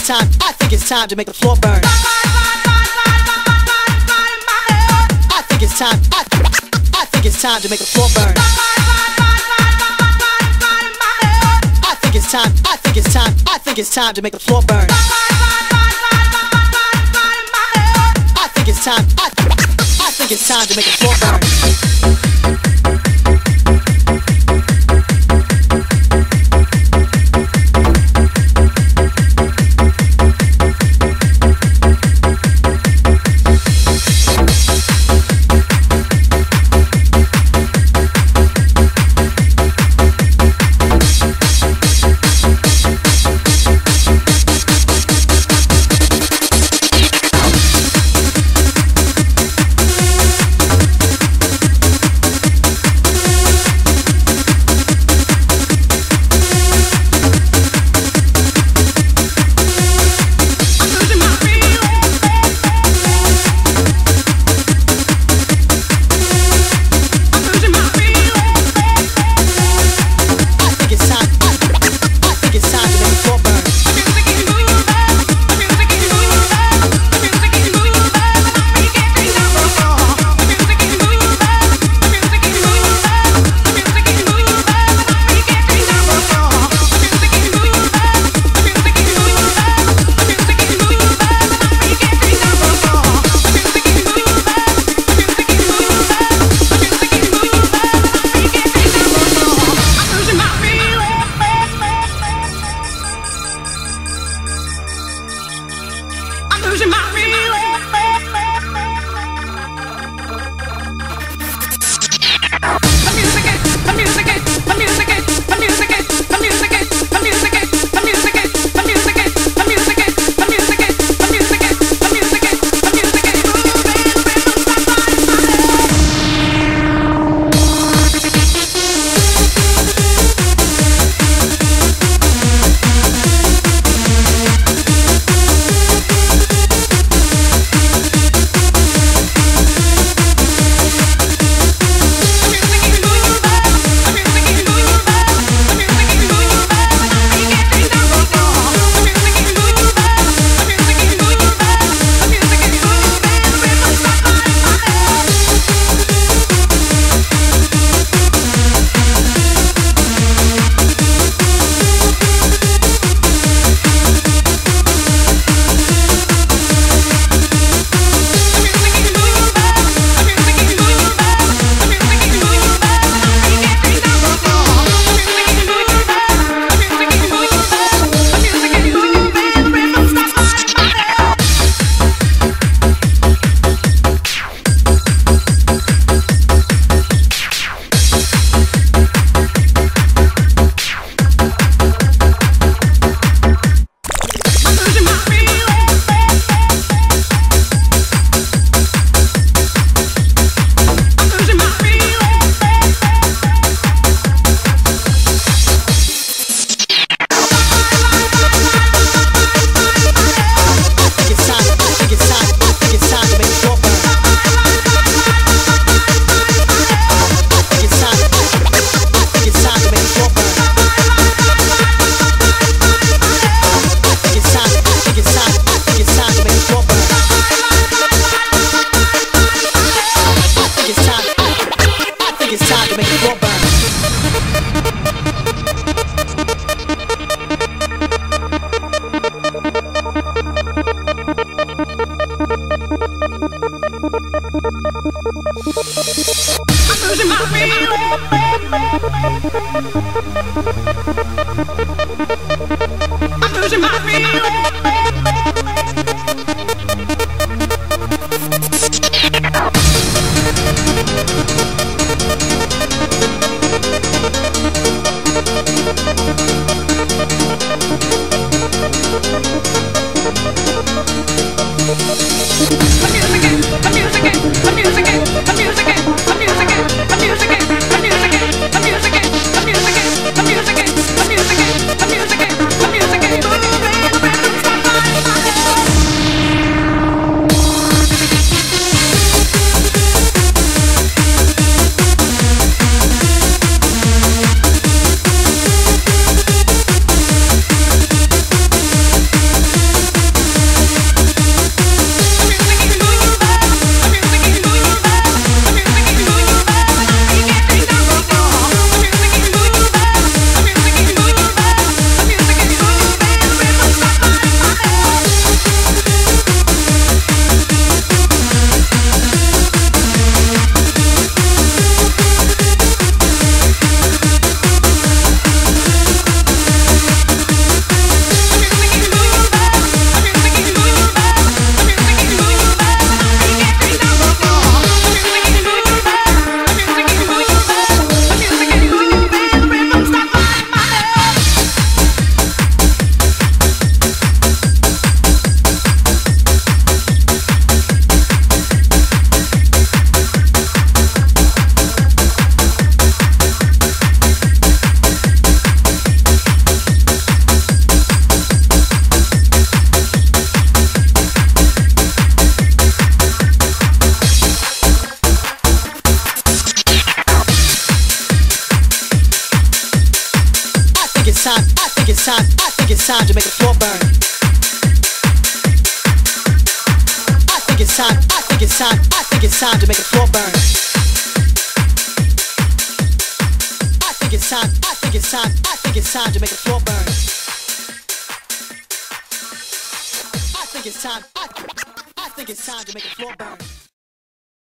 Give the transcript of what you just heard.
it's time, I think it's time to make the floor burn. I think it's time, I, I think it's time to make the floor burn. I think it's time, I think it's time, I think it's time to make the floor burn. I think it's time, I, I think it's time to make the floor burn. Look at, look. It's time. I think it's time. I think it's time to make the floor burn. I think it's time. I think it's time. I think it's time to make the floor burn. I think it's time. I think it's time. I think it's time to make the floor burn. I think it's time. I, I think it's time to make the floor burn.